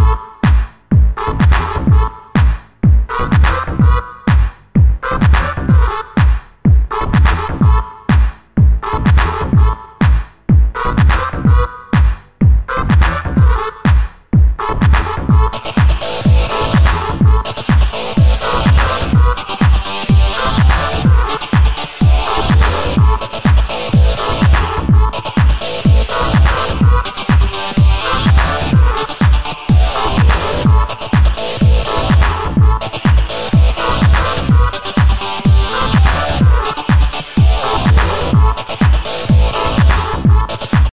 Bye.